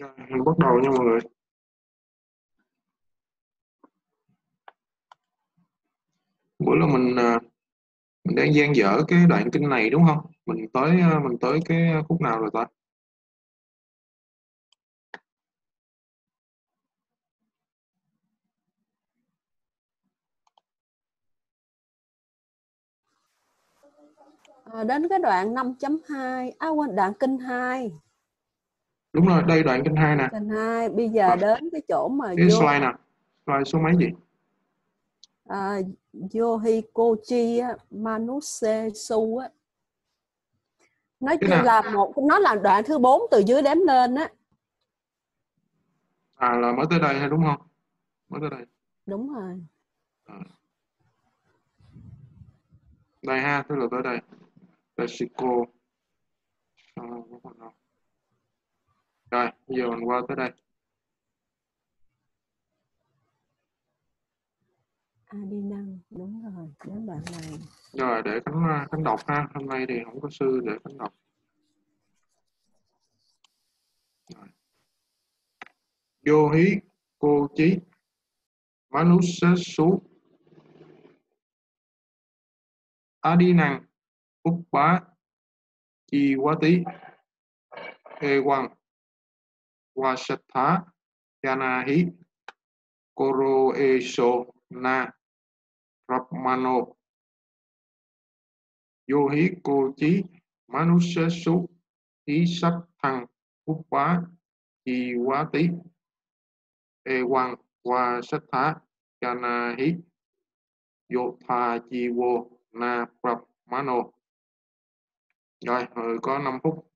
Rồi, mình bắt đầu nha mọi người. Bữa là mình à, mình đang gian dở cái đoạn kinh này đúng không? Mình tới à, mình tới cái khúc nào rồi ta? À, đến cái đoạn 5.2 à quên đoạn kinh 2 Đúng rồi, đây đoạn kinh 2 nè. kinh 2 bây giờ À. đến cái chỗ mà Cái vô slide nè. Slide số mấy gì? à, Yohikochi Manuse Su á nói chung là một nó là đoạn thứ 4 từ dưới đếm lên á À là mới tới đây hay đúng không? Mới tới đây. đúng rồi Đây ha, tức là tới đây. Mexico. À, Rồi, bây giờ mình qua tới đây. à đi năng đúng rồi đến đoạn này Rồi để Khánh à, Khánh đọc ha. Hôm nay thì không có sư để Khánh đọc. Rồi. Vô hí cô chí Manusesu Adinang Uppa Chi Quá Tí Ê Quang Wasatha Yanahi Koro Eso Na Rapmano yohi hí cô chí su Ý sắc thăng Uppa Chi Quá Tí Ê Quang Wasatha Yanahi Yotha Chi Vô Na Brahmano rồi rồi có 5 phút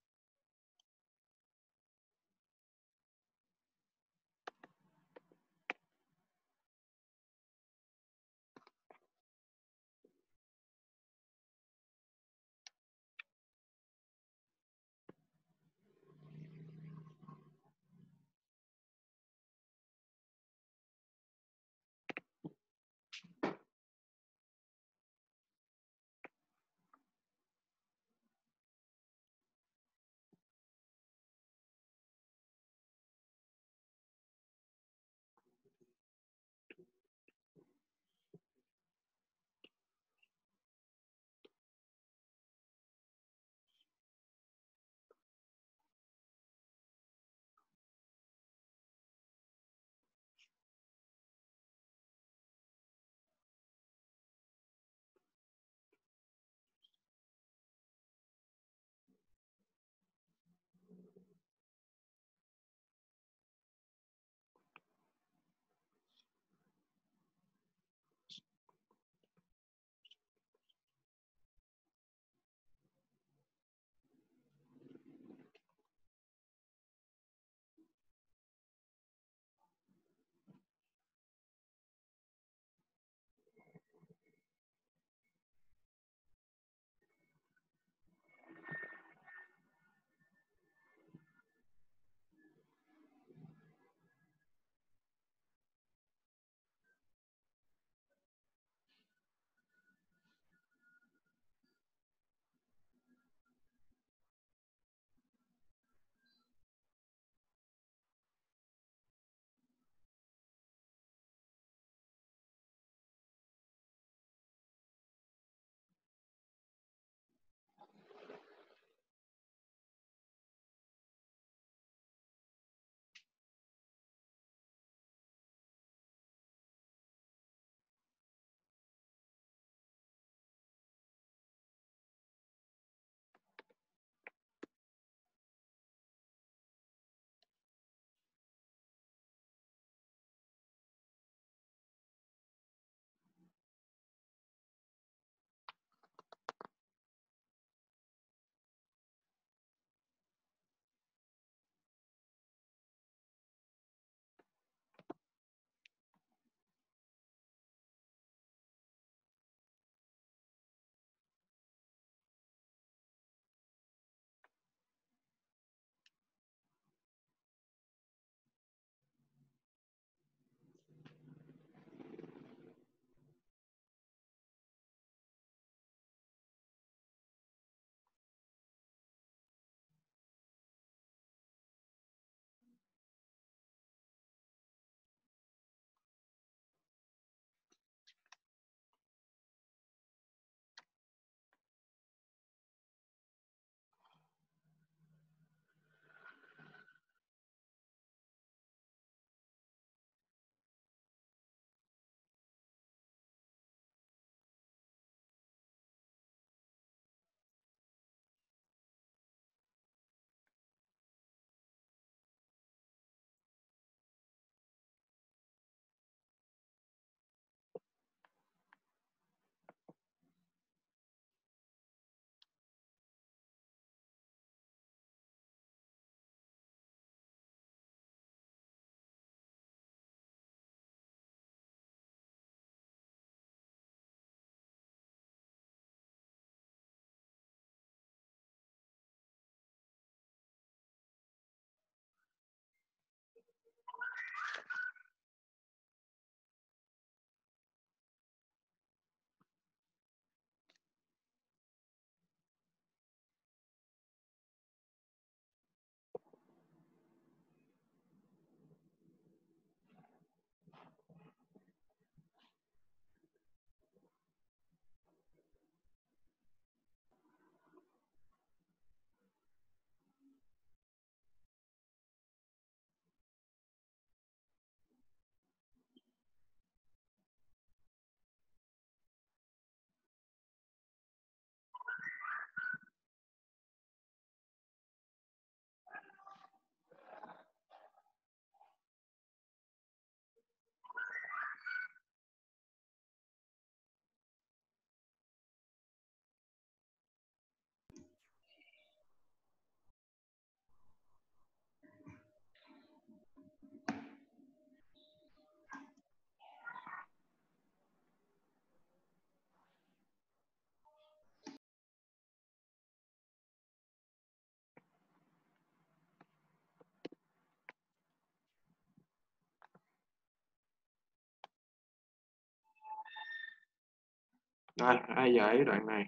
đây ai giải đoạn này?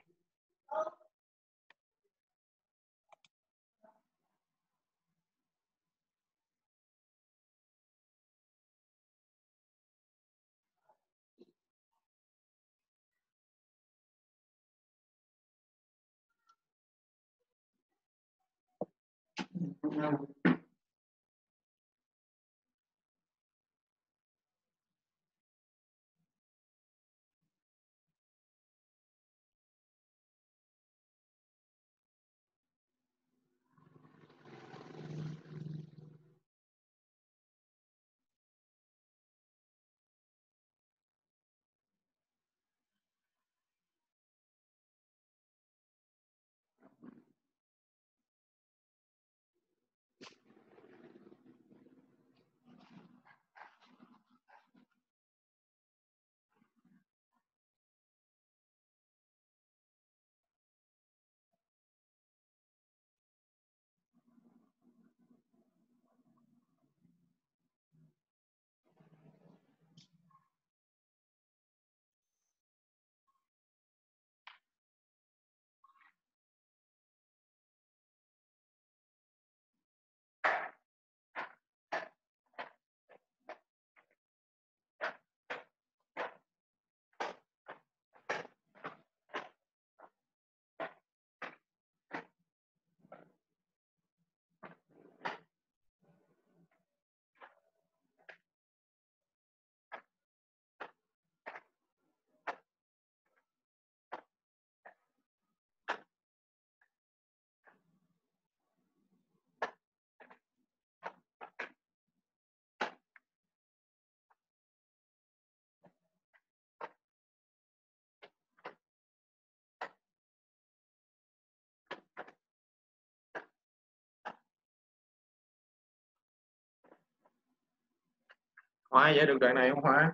Hoa giải được đoạn này không Hoa?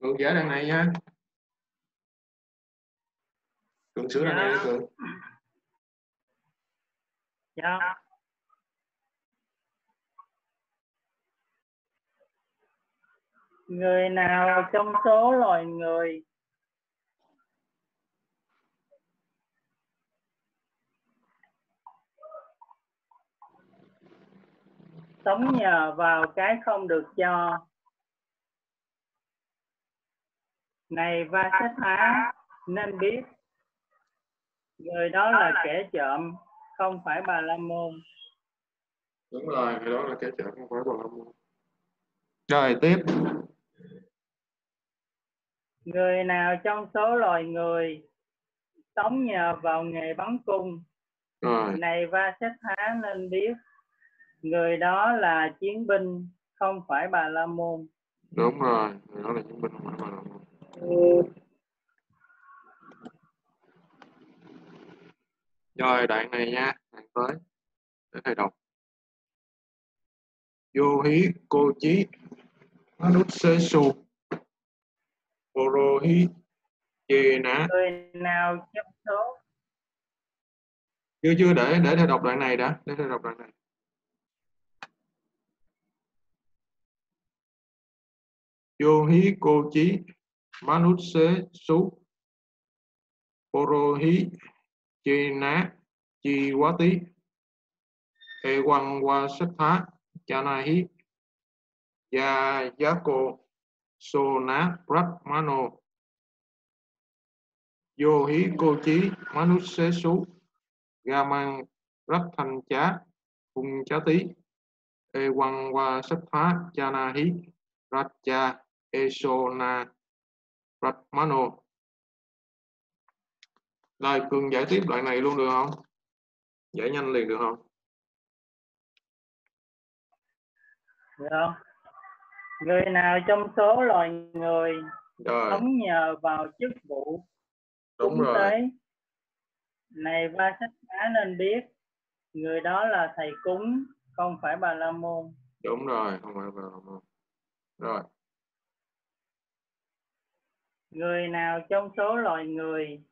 Cường giải đoạn này nha. Cường sửa đoạn này đi Cường. Dạ. Người nào trong số loài người sống nhờ vào cái không được cho này va sách há nên biết người đó là kẻ trộm không phải bà la môn Đúng rồi, cái đó là kẻ trộm không phải bà la môn. Rồi tiếp. người nào trong số loài người sống nhờ vào nghề bắn cung Rồi, này va sách há nên biết người đó là chiến binh không phải bà la môn đúng rồi, người đó là chiến binh không phải bà la môn. Rồi đoạn này nha, đoạn tới. Để thầy đọc. Vô hí cô chí. Anut se su Orohi chê ná. Người nào trong số? Chưa chưa để để thầy đọc đoạn này đã. Để thầy đọc đoạn này. Vô hí cô chí manut su Porohi china hí chi quá tí e quăng qua sách thá cha na hí ya so brahmano vô hí cô chí manut xế sú ga mang rất chá cùng chá tí e quăng qua sách Esona brahmano rồi cường giải tiếp đoạn này luôn được không? Giải nhanh liền được không? Được. Không người nào trong số loài người rồi. sống nhờ vào chức vụ đúng rồi. tế? Này va sách cá nên biết người đó là thầy cúng không phải bà la môn. Đúng rồi không phải vào rồi người nào trong số loài người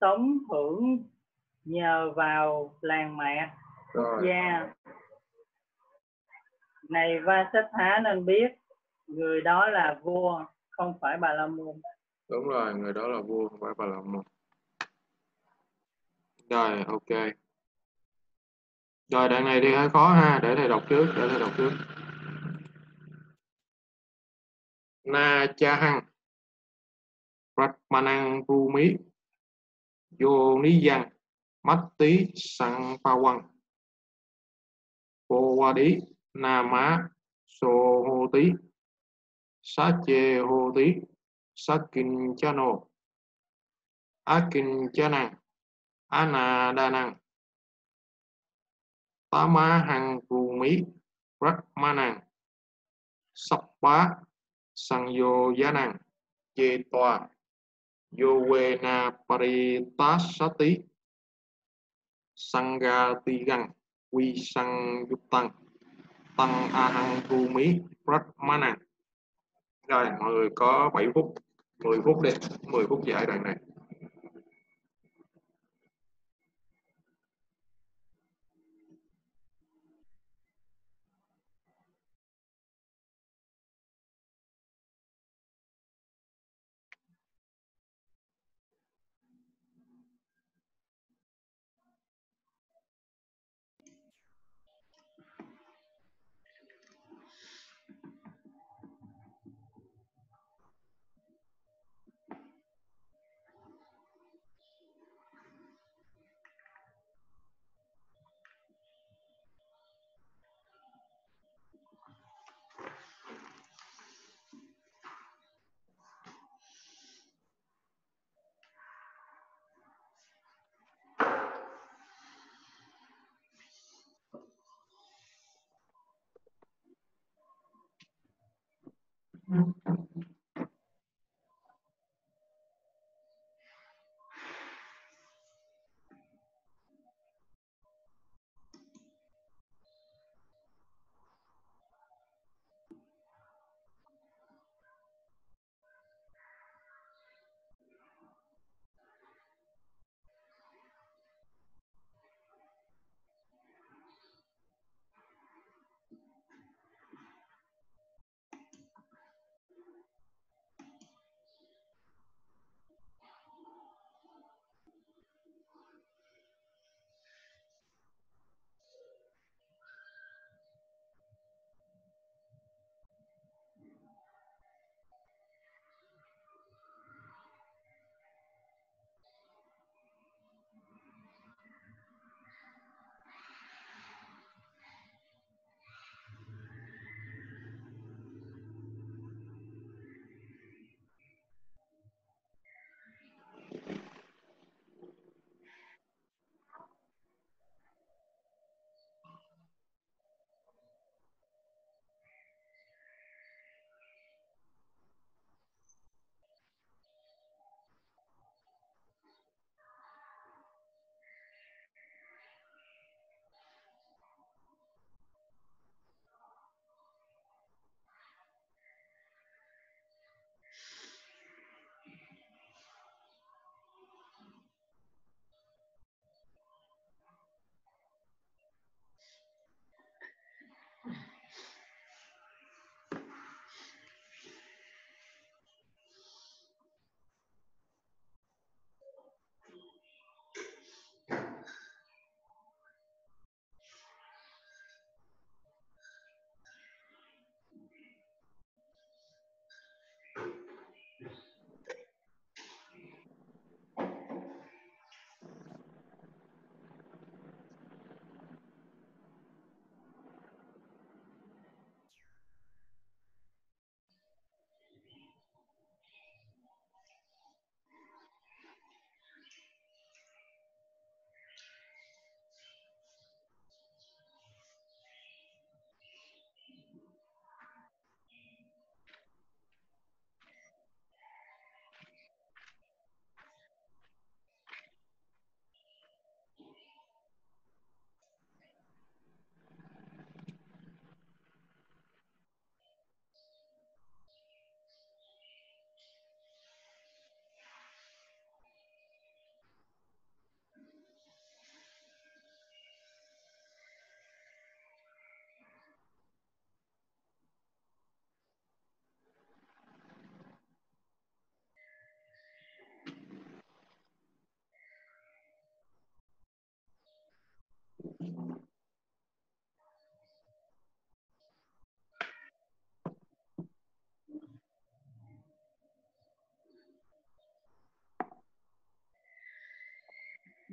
sống hưởng nhờ vào làng mẹ? Rồi. Gia này va sách há nên biết người đó là vua không phải bà la môn. Đúng rồi người đó là vua không phải bà la môn. Rồi ok. Rồi đoạn này thì hơi khó ha để thầy đọc trước để thầy đọc trước. Na cha hăng Pratmanang Rumi Yoniyang Ní Giang Mắt Tí Sang Pha Quăng Cô Hoa Đí Tí Rumi Pratmanang Sắp Sang Chê Toa Yovena Paritasati Sangatigang Quy Sang Dục Tăng Tăng Ahang Thu Mỹ Brahmana Rồi mọi người có 7 phút 10 phút đi 10 phút giải đoạn này.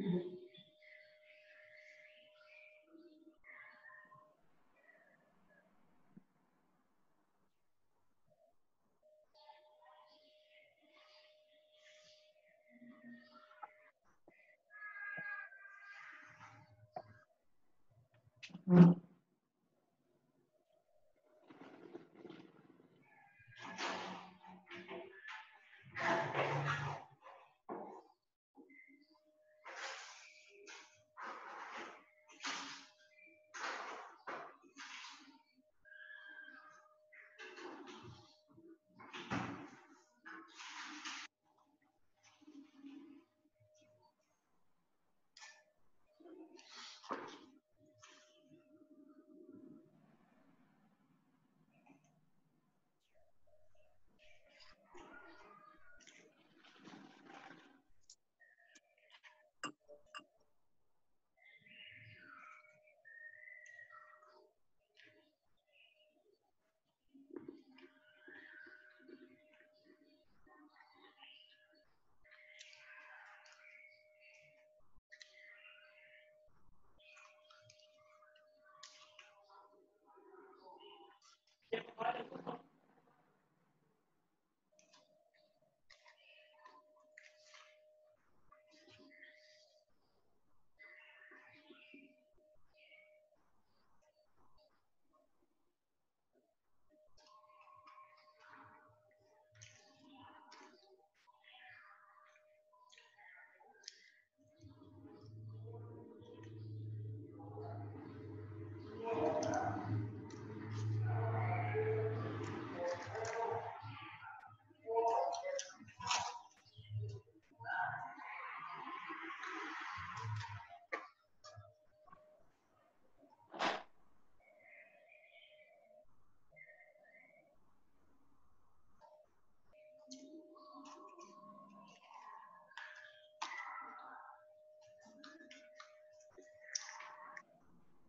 Mm-hmm.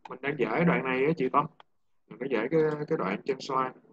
Mình đang giải đoạn này á, chị Tâm. Mình đang giải cái cái đoạn trên slide.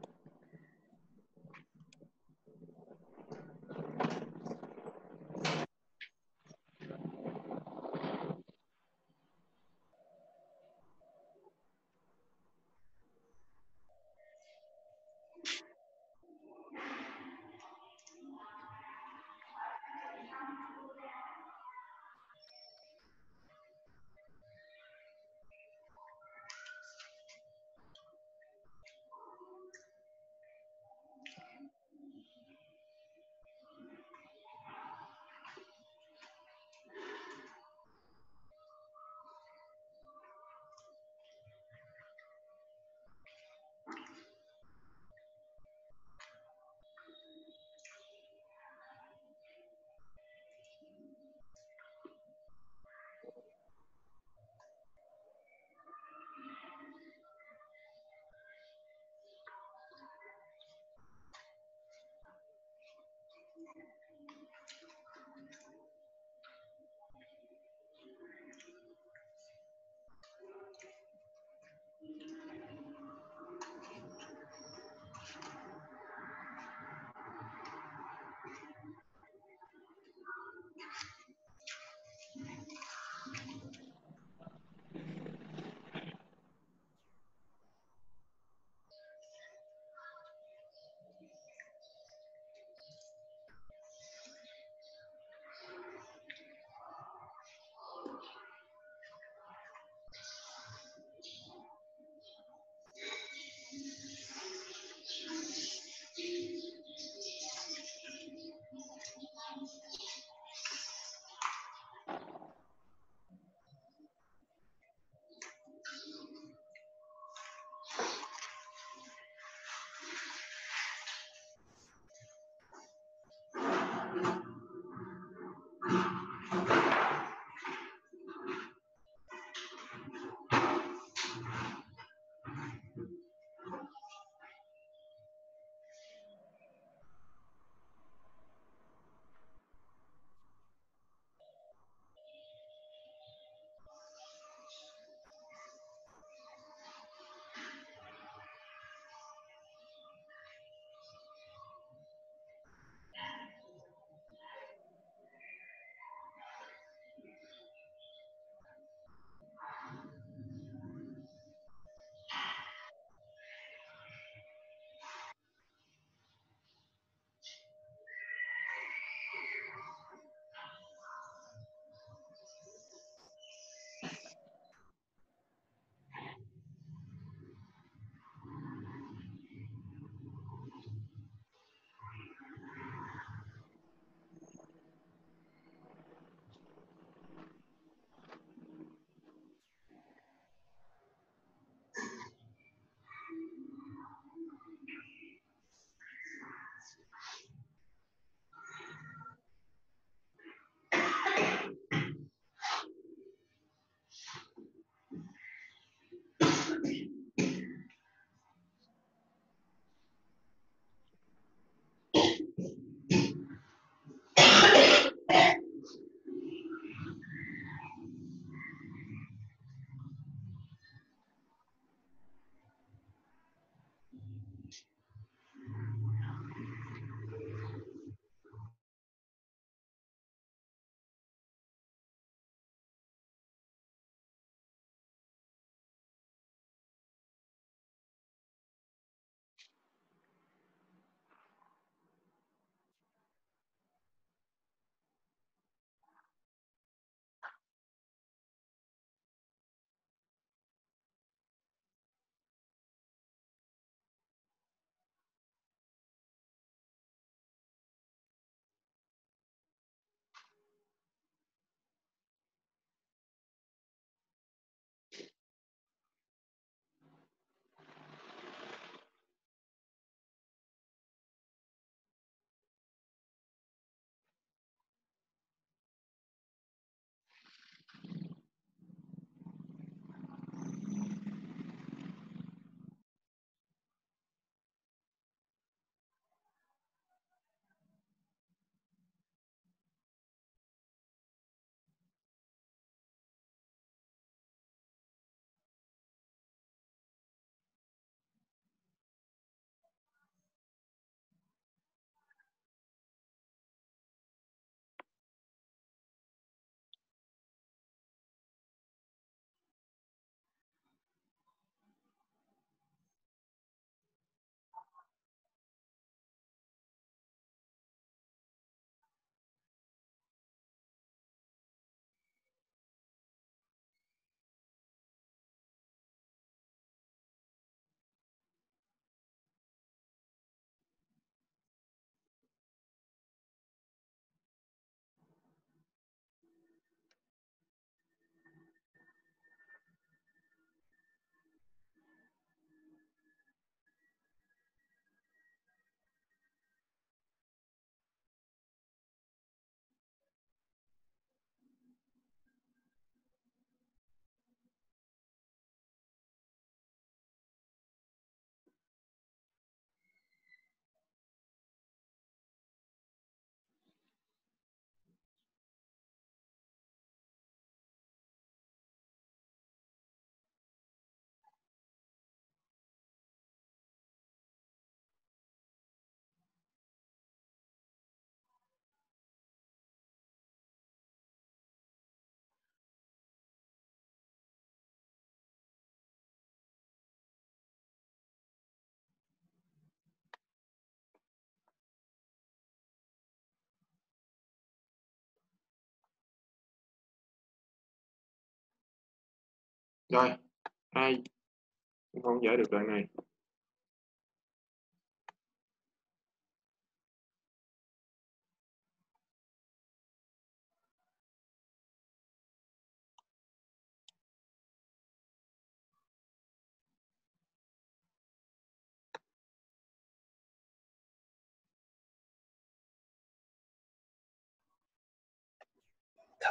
Rồi ai không giải được đoạn này?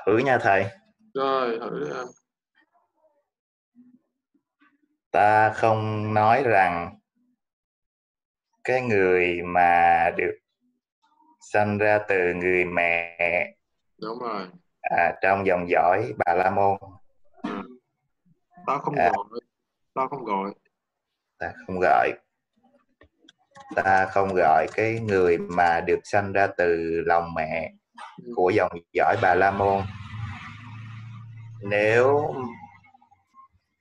Thử nha thầy. Rồi thử đi em ta không nói rằng cái người mà được sanh ra từ người mẹ đúng rồi. à, trong dòng dõi bà la môn. Ta không À. gọi. Ta không gọi. Ta không gọi. Ta không gọi cái người mà được sanh ra từ lòng mẹ Ừ. của dòng dõi bà la môn. Nếu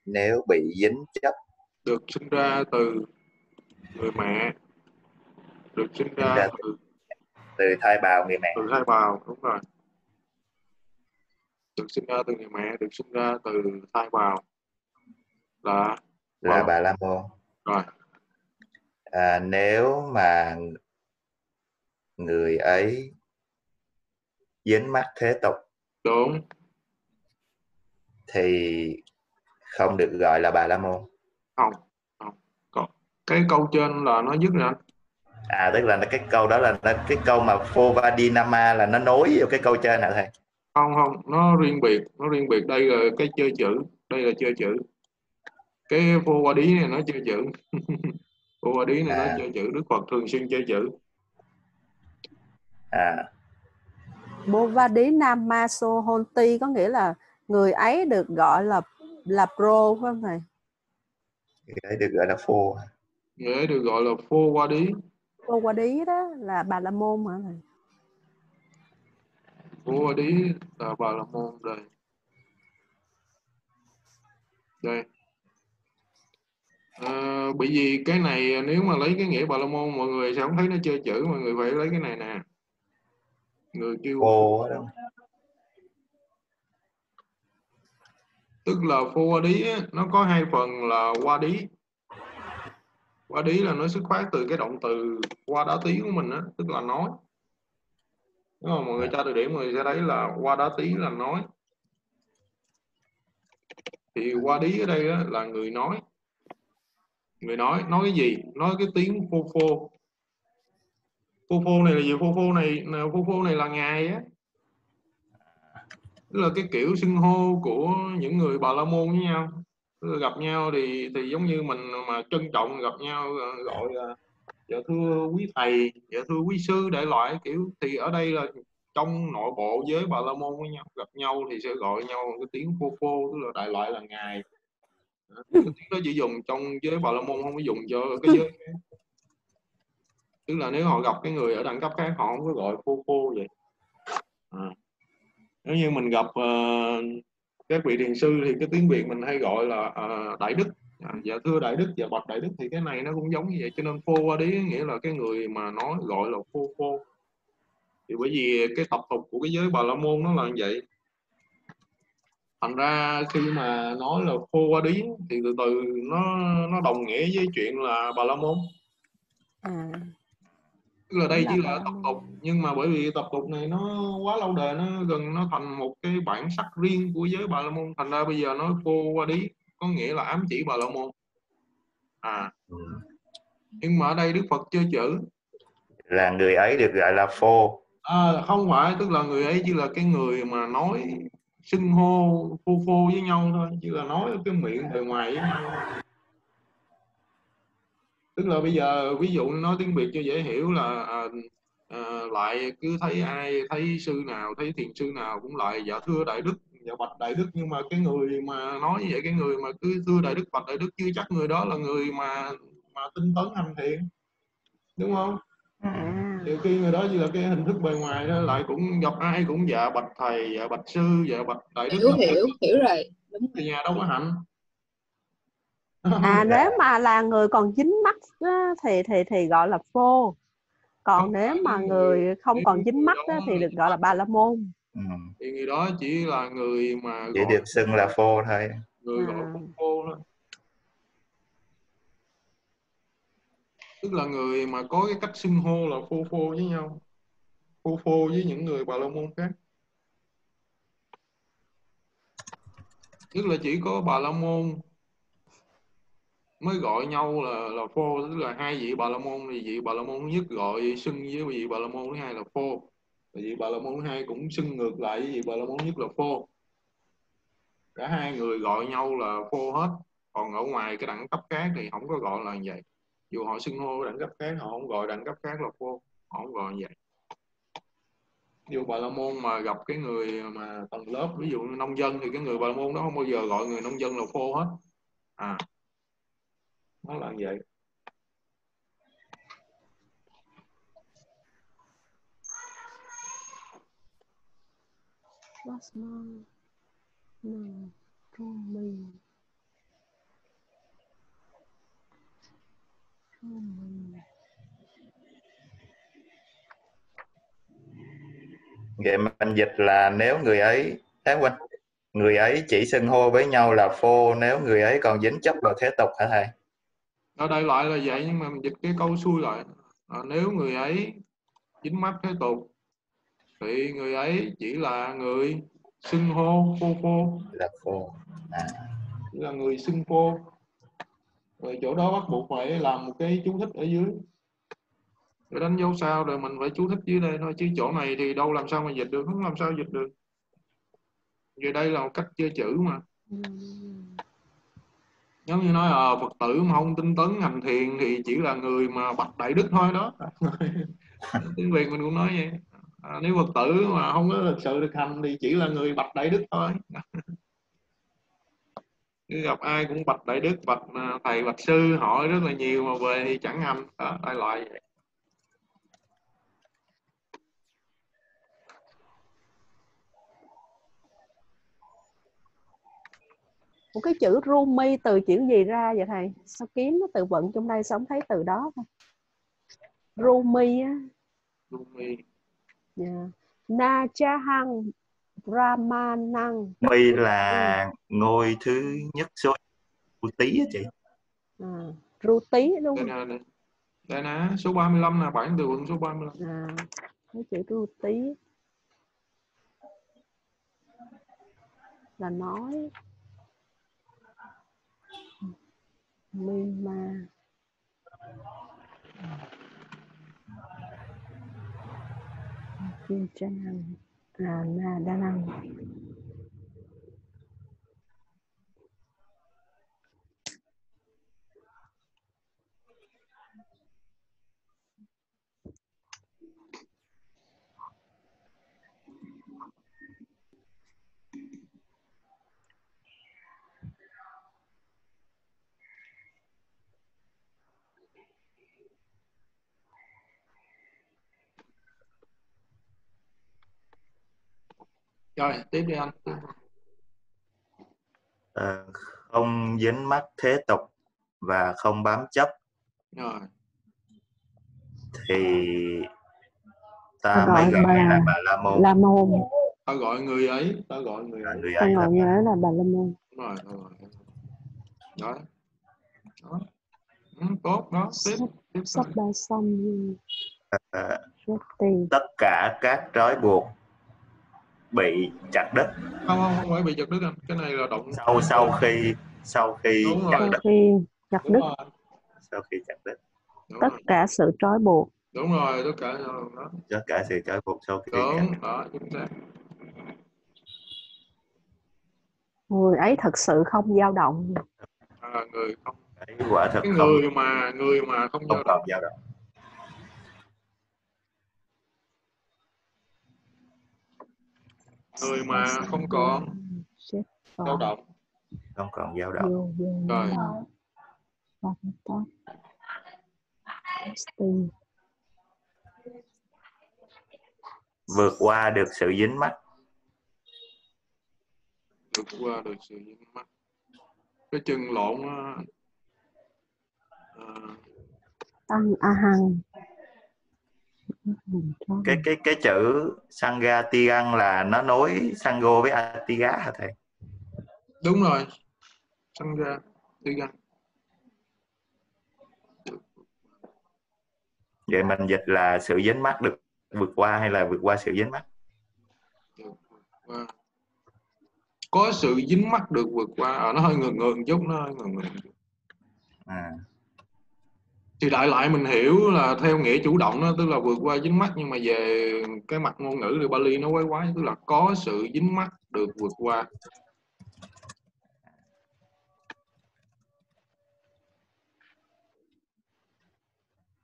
nếu bị dính chấp được sinh ra từ người mẹ. Được sinh ra ra từ từ thai bào người mẹ. từ hai bào đúng rồi. Được sinh ra từ người mẹ được sinh ra từ thai bào. Là là Vâng. bà la môn. Rồi. À, nếu mà người ấy dính mắc thế tục đúng. thì không được gọi là bà la môn. Không không. Còn cái câu trên là nó dứt rồi anh. À tức là nó- cái câu đó là nó- cái câu mà Phovadinama là nó nối vào cái câu trên hả thầy? Không không. Nó riêng biệt nó riêng biệt đây là cái chơi chữ. Đây là chơi chữ. Cái vô đí này nó chơi chữ. Vô đí này nó À. chơi chữ. Đức phật thường xuyên chơi chữ. À. Bovadi Nama Sohonti có nghĩa là người ấy được gọi là là pro phải không thầy? cái đấy được gọi là phô. Người ấy được gọi là phô qua đí. Bovadi đó là bà la môn hả thầy? phô qua đí là bà la môn đây. Đây. À, bởi vì cái này nếu mà lấy cái nghĩa bà la môn mọi người sẽ không thấy nó chơi chữ mọi người phải lấy cái này nè. Người kêu phô đó tức là phô qua đí á, nó có hai phần là qua đí. Qua đí là nó xuất phát từ cái động từ qua đá tí của mình á tức là nói. Nếu mà mọi người tra từ điển mọi người sẽ thấy là qua đá tí là nói. Thì qua đí ở đây á, là người nói. Người nói nói cái gì? Nói cái tiếng phô phô. Phô phô này là gì? Phô phô này phô phô này là ngài á tức là cái kiểu xưng hô của những người bà la môn với nhau Tức là gặp nhau thì thì giống như mình mà trân trọng gặp nhau ờ, gọi là dạ thưa quý thầy dạ thưa quý sư đại loại kiểu, thì ở đây là trong nội bộ với bà la môn với nhau, gặp nhau thì sẽ gọi nhau bằng cái tiếng phô phô, tức là đại loại là ngài cái tiếng đó chỉ dùng trong giới bà la môn, không có dùng cho cái giới khác. tức là nếu họ gặp cái người ở đẳng cấp khác, họ không có gọi phô phô vậy à nếu như mình gặp uh, các vị thiền sư thì cái tiếng việt mình hay gọi là uh, đại đức. À, dạ thưa đại đức dạ bạch đại đức thì cái này nó cũng giống như vậy cho nên phô qua đi nghĩa là cái người mà nói gọi là phô phô. Thì bởi vì cái tập tục của cái giới bà la môn nó là như vậy. Thành ra khi mà nói là phô qua đí thì từ từ nó nó đồng nghĩa với chuyện là bà la môn. À, tức là đây Là chỉ là La tập tục nhưng mà bởi vì tập tục này nó quá lâu đời nó gần nó thành một cái bản sắc riêng của giới bà la môn thành ra bây giờ nói phô qua đí có nghĩa là ám chỉ bà la môn. À. Nhưng mà ở đây đức phật chơi chữ. Là người ấy được gọi là phô. À, không phải tức là người ấy chỉ là cái người mà nói xưng hô phô phô với nhau thôi chỉ là nói cái miệng bề ngoài với nhau thôi. Tức là bây giờ ví dụ nói tiếng việt cho dễ hiểu là à, à, lại cứ thấy ai thấy sư nào thấy thiền sư nào cũng lại dạ thưa đại đức dạ bạch đại đức. Nhưng mà cái người mà nói vậy cái người mà cứ thưa đại đức bạch đại đức chưa chắc người đó là người mà mà tinh tấn hành thiện đúng không? À, nhiều khi người đó chỉ là cái hình thức bề ngoài đó lại cũng gặp ai cũng dạ bạch thầy dạ bạch sư dạ bạch đại đức. Hiểu hiểu hiểu rồi đúng thì nhà đâu có hạnh à nếu mà là người còn dính mắt á, thì thì thì gọi là phô. Còn Không nếu mà người- không còn dính mắt đó á, thì được gọi là bà la môn. ừ. thì người đó chỉ là người mà chỉ gọi được xưng là phô thôi người gọi À. phô phô đó tức là người mà có cái cách xưng hô là phô phô với nhau phô phô với những người bà la môn khác tức là chỉ có bà la môn mới gọi nhau là là phô tức là hai vị bà la môn thì vị bà la môn thứ nhất gọi xưng với vị bà la môn thứ hai là phô và vị bà la môn thứ hai cũng xưng ngược lại với vị bà la môn thứ nhất là phô cả hai người gọi nhau là phô hết. Còn ở ngoài cái đẳng cấp khác thì không có gọi là như vậy. Dù họ xưng hô đẳng cấp khác, họ không gọi đẳng cấp khác là phô họ không gọi như vậy. Dù bà la môn mà gặp cái người mà tầng lớp, ví dụ nông dân thì cái người bà la môn đó không bao giờ gọi người nông dân là phô hết. À nó là vậy. Basma no Rumi Rumi vậy mình dịch là nếu người ấy thế quên người ấy chỉ xưng hô với nhau là phô nếu người ấy còn dính chấp vào thế tục hả thầy ở đây lại là vậy nhưng mà mình dịch cái câu xuôi lại. À, nếu người ấy dính mắc thế tục thì người ấy chỉ là người xưng hô phô phô. Là phô à, chỉ là người xưng phô. Rồi chỗ đó bắt buộc phải làm một cái chú thích ở dưới. Để đánh dấu sao rồi mình phải chú thích dưới đây thôi chứ chỗ này thì đâu làm sao mà dịch được không làm sao dịch được. Vì đây là một cách chơi chữ mà giống như nói ờ phật tử mà không tinh tấn hành thiền thì chỉ là người mà bạch đại đức thôi đó. Tiếng việt mình cũng nói vậy. À, nếu phật tử mà không có thực sự thực hành thì chỉ là người bạch đại đức thôi. Cứ gặp ai cũng bạch đại đức bạch à, thầy bạch sư hỏi rất là nhiều mà về thì chẳng hành. Đó đại loại vậy một cái chữ Rumi từ chữ gì ra vậy thầy? Sao kiếm nó từ vựng trong đây sao không thấy từ đó? Rumi á. Rumi. yeah. Na cha hăng Brahmanang mi là ngôi thứ nhất số tí á chị. À, Ruti đúng đây không? nè đây, đây nè số 35 nè bản từ vựng số 35 à, cái chữ Ruti là nói mi ma Kim cha rồi tiếp đi anh. Ờ, không dính mắc thế tục và không bám chấp. Rồi. Thì ta Gọi mới gọi bà- là bà la môn. La môn. Ta gọi người ấy ta gọi người ấy. người ta ấy là gọi như đó là bà La môn. Đúng rồi ta gọi đó. Đó ừ, tốt đó. Tiếp sắp tiếp sắp ba xong tiền tất cả các trói buộc bị chặt đứt. Không không không phải bị giật đứt anh. Cái này là động sau sau khi sau khi Đúng rồi. chặt sau đứt khi chặt đúng đứt. rồi. Sau khi chặt đứt. Đúng tất rồi. cả sự trói buộc. Đúng rồi tất cả rồi, đó tất cả sự trói buộc sau khi chặt đúng đó chính xác. Người ấy thật sự không dao động. À, người không. Ấy quả thật cái không người mà người mà không không dao động. dao động người mà không còn dao động. Không còn dao động. Rồi. vượt qua được sự dính mắc. Vượt qua được sự dính mắc. Cái chừng lộn á, à, tăng a hằng cái cái cái chữ sangha tiang là nó nối sango với atiga hả thầy? Đúng rồi. Sangha tư găng vậy mình dịch là sự dính mắc được vượt qua hay là vượt qua sự dính Và có sự dính mắc được vượt qua. À, nó hơi ngừng ngừng chút nó hơi ngừng ngừng à, thì đại lại mình hiểu là theo nghĩa chủ động đó tức là vượt qua dính mắc nhưng mà về cái mặt ngôn ngữ thì Bali nó quái quái tức là có sự dính mắc được vượt qua.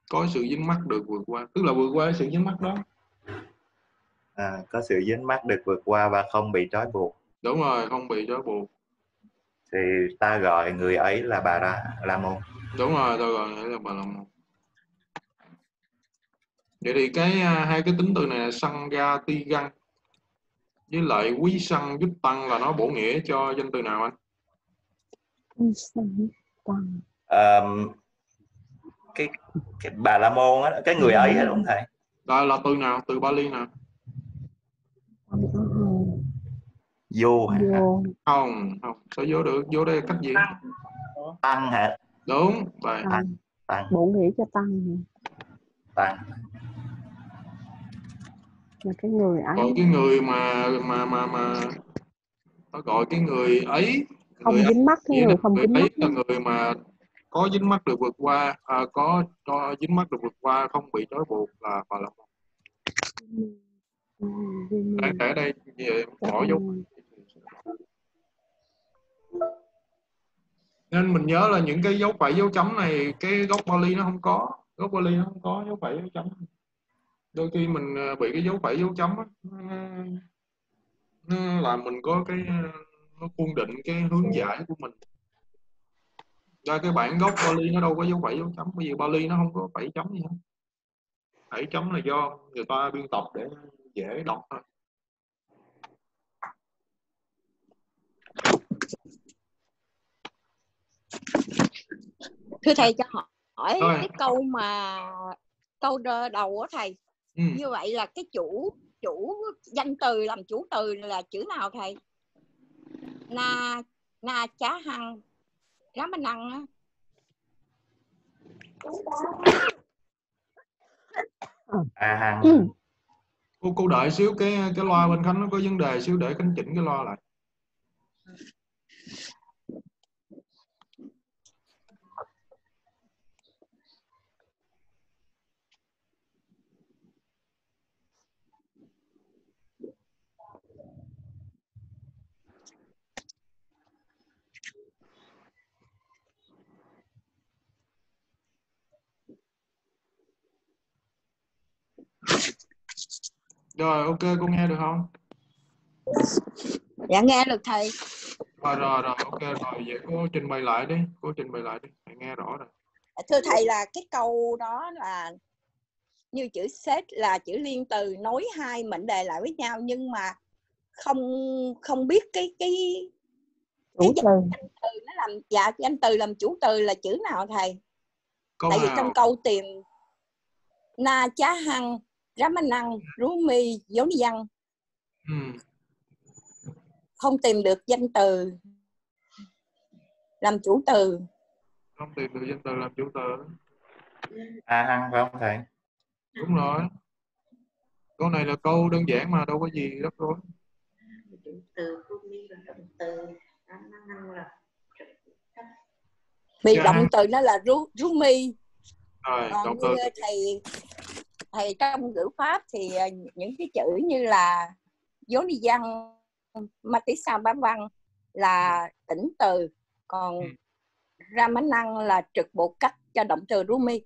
Có sự dính mắc được vượt qua tức là vượt qua sự dính mắc đó. À, có sự dính mắc được vượt qua và không bị trói buộc. Đúng rồi không bị trói buộc thì ta gọi người ấy là bà ra la môn. Đúng rồi tôi gọi là bà la môn. Vậy thì cái à, hai cái tính từ này là sangha ti găng với lại quý sanh giúp tăng là nó bổ nghĩa cho danh từ nào anh? Tăng. Ờm, cái, cái bà la môn á cái người ấy đúng không thầy? Là, là từ nào? Từ Bali nào Tăng có hai. Vô hả? Vô. không không. Sao vô được? Vô đây là cách gì? Tăng hả? Đúng vậy. Tăng. tăng Bổ nghĩa cho tăng tăng. Là cái người ấy. Còn cái người mà mà mà mà ta gọi cái người ấy không người dính mắt cái nghĩa người là không người dính ấy mắt là người mà có dính mắc được vượt qua à, có cho dính mắc được vượt qua không bị trói buộc là bà la môn Ừ, dính để để đây về bỏ dấu nên mình nhớ là những cái dấu phẩy dấu chấm này cái gốc Bali nó không có. Gốc Bali nó không có dấu phẩy dấu chấm. Đôi khi mình ờ, bị cái dấu phẩy dấu chấm á, nó, làm mình có cái ờ, nó khuôn định cái hướng giải của mình. Ra cái bản gốc Bali nó đâu có dấu phẩy dấu chấm bởi vì Bali nó không có phẩy chấm gì hết. Phẩy chấm là do người ta biên tập để dễ đọc thôi thưa thầy cho họ hỏi Rồi. cái câu mà câu đơ- đầu á thầy ừ. như vậy là cái chủ chủ danh từ làm chủ từ là chữ nào thầy na na chá hăng rám anh năng á a hăng Ừ. cô, cô đợi xíu cái cái loa bên khánh nó có vấn đề xíu để khánh chỉnh cái loa lại rồi ok cô nghe được không? Dạ nghe được thầy. Rồi rồi rồi ok rồi vậy cô trình bày lại đi cô trình bày lại đi thầy nghe rõ rồi. Thưa thầy là cái câu đó là như chữ xét là chữ liên từ nối hai mệnh đề lại với nhau nhưng mà không không biết cái cái chủ từ. từ nó làm dạ danh từ làm chủ từ là chữ nào thầy? Câu tại vì nào? trong câu tìm na chá hăng ramanang rumi văn. Ừ. không tìm được danh từ. Làm chủ từ. Không tìm được danh từ làm chủ từ. A hăng phải không thầy? Đúng rồi. Câu này là câu đơn giản mà đâu có gì rắc rối từ từ vì Dạ. động từ nó là ru, rumi rồi còn động như từ thầy thầy trong ngữ pháp thì à, những cái chữ như là dấu ni văn matisa bám văn là tỉnh từ còn Ừ. ramanang là trực bộ cách cho động từ rumi.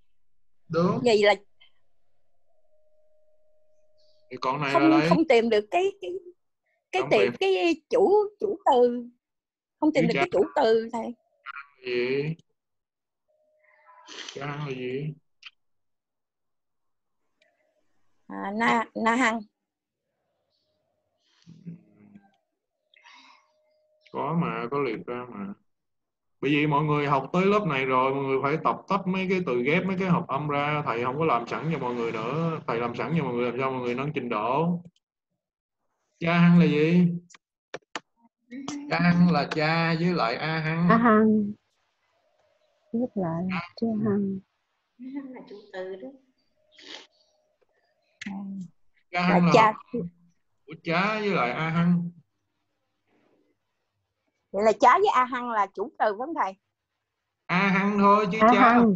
Đúng. Vậy là thì còn này không không tìm được cái cái cái tìm tìm. cái chủ chủ từ. Không tìm Chữ được cha. cái chủ từ thầy gì? Cha là gì à, na na hăng có mà có liệt ra mà. Bởi vì mọi người học tới lớp này rồi mọi người phải tập tách mấy cái từ ghép mấy cái hợp âm ra. Thầy không có làm sẵn cho mọi người nữa. Thầy làm sẵn cho mọi người làm sao mọi người nâng trình độ? Cha hăng là gì? Cha hăng là cha với lại a hăng a hăng viết lại là cha hăng là chủ từ đó cha là hăng là cha của cha với lại a hăng? Vậy là trái với a hăng là chủ từ không thầy? A hăng thôi chứ a cha hăng.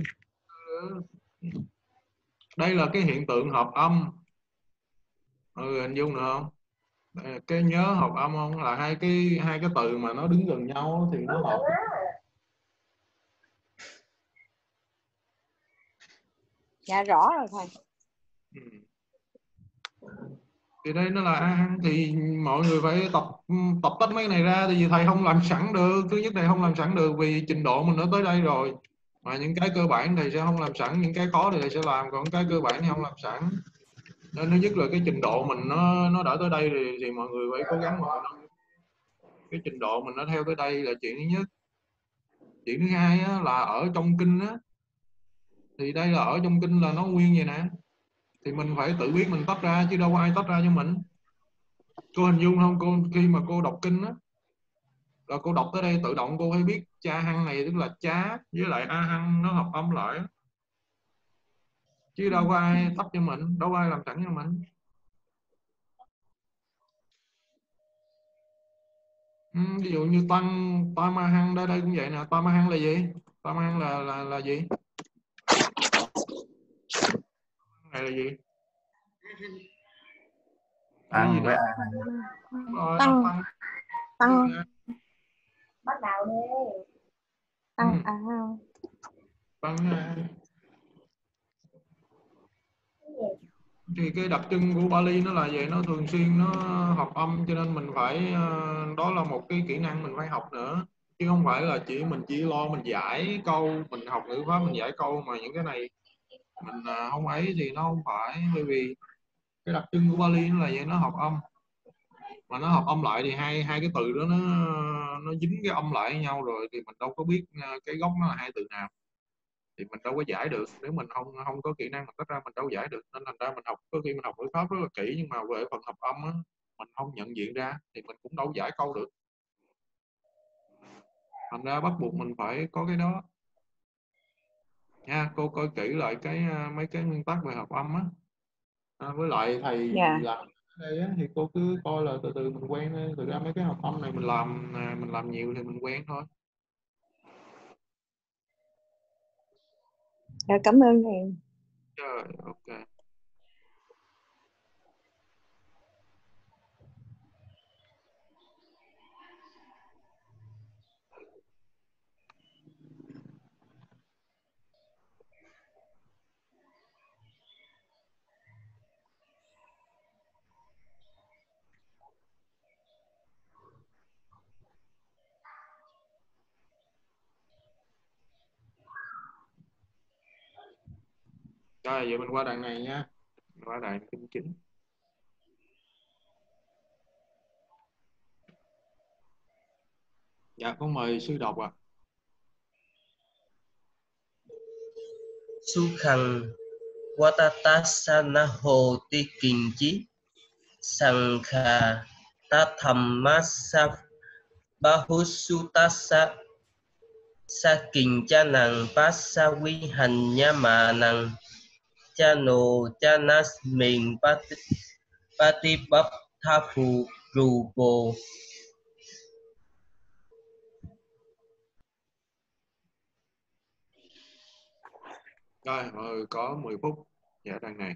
đây là cái hiện tượng hợp âm. Ừ, hình dung được không? Đây, cái nhớ hợp âm không? Là hai cái hai cái từ mà nó đứng gần nhau thì nó hợp. Dạ rõ rồi thầy. Ừ thì đây nó là thì mọi người phải tập tập tách mấy cái này ra thì thầy không làm sẵn được thứ nhất thầy không làm sẵn được vì trình độ mình nó tới đây rồi. Mà những cái cơ bản thì sẽ không làm sẵn những cái khó thì thầy sẽ làm còn cái cơ bản thì không làm sẵn. Nên thứ nhất là cái trình độ mình nó nó đã tới đây thì, thì mọi người phải cố gắng mà cái trình độ mình nó theo tới đây là chuyện thứ nhất. Chuyện thứ hai á, là ở trong kinh á thì đây là ở trong kinh là nó nguyên vậy nè thì mình phải tự biết mình tách ra chứ đâu có ai tách ra cho mình. Cô hình dung không? Cô khi mà cô đọc kinh á là cô đọc tới đây tự động cô hay biết cha hăng này tức là chá với lại a hăng nó hợp âm lại. Chứ đâu có ai tách cho mình đâu có ai làm sẵn cho mình. Ừ, ví dụ như tăng tam ma hăng đây đây cũng vậy nè. Tam ma hăng là gì? Tam ma hăng là là là gì? Này là gì? Ăn với a Rồi, Tăng. tăng. Tăng bắt đầu đi. Tăng Ừ. a hăng tăng à, thì cái đặc trưng của Bali nó là vậy nó thường xuyên nó học âm cho nên mình phải ờ, đó là một cái kỹ năng mình phải học nữa. Chứ không phải là chỉ mình chỉ lo mình giải câu mình học ngữ pháp mình giải câu mà những cái này mình à, không ấy thì nó không phải bởi vì cái đặc trưng của Bali nó là vậy nó học âm. Mà nó học âm lại thì hai hai cái từ đó nó nó dính cái âm lại với nhau rồi thì mình đâu có biết à, cái gốc nó là hai từ nào. Thì mình đâu có giải được nếu mình không không có kỹ năng mình tách ra mình đâu giải được. Nên thành ra mình học có khi mình học ngữ pháp rất là kỹ nhưng mà về phần hợp âm á, mình không nhận diện ra thì mình cũng đâu giải câu được. Thành ra bắt buộc mình phải có cái đó nha cô coi kỹ lại cái mấy cái nguyên tắc về hợp âm á à, với lại thầy Dạ. làm đây á, thì cô cứ coi là từ từ mình quen thôi. từ ra mấy cái hợp âm này mình làm à, mình làm nhiều thì mình quen thôi dạ cảm ơn thầy Rồi, ok rồi, vậy mình qua đoạn này nha. Qua đoạn kinh chính. Dạ con mời sư đọc ạ. Sukhang Watatasana Hoti Kinchi Sankha Tathamasa Bahusutasa Sakinchanang mà Hanyamanang Chano Chanas Mình Pati, Patipapthapu Bồ rồi, mọi người có 10 phút. Dạ đăng này.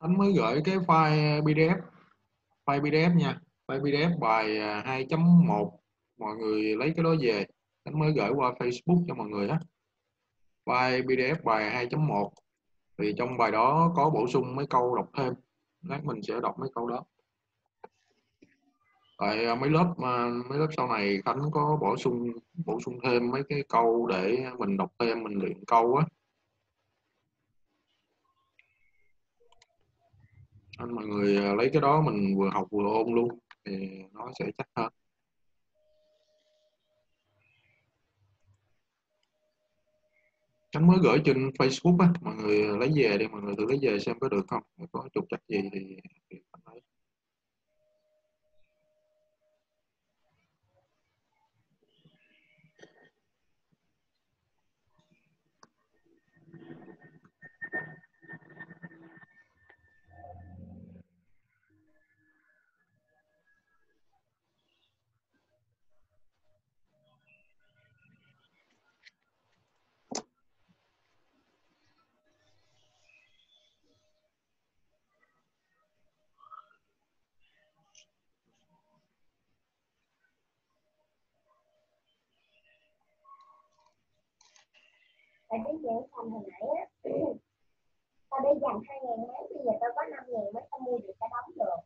Khánh mới gửi cái file PDF file PDF nha. File PDF bài à, 2.1 mọi người lấy cái đó về. Khánh mới gửi qua Facebook cho mọi người á. File PDF bài 2.1 thì trong bài đó có bổ sung mấy câu đọc thêm. Lát mình sẽ đọc mấy câu đó. Tại à, mấy lớp mà mấy lớp sau này Khánh có bổ sung bổ sung thêm mấy cái câu để mình đọc thêm, mình luyện câu á. Anh, mọi người à, lấy cái đó mình vừa học vừa ôn luôn. Thì nó sẽ chắc hơn. Khánh mới gửi trên Facebook á mọi người lấy về đi mọi người thử lấy về xem có được không? Có trục trặc gì thì, thì lấy. Và cái chuyện xong hồi nãy á Tao đi dành hai ngàn mấy, Bây giờ tao có năm ngàn mấy, tao mua được cái đóng được.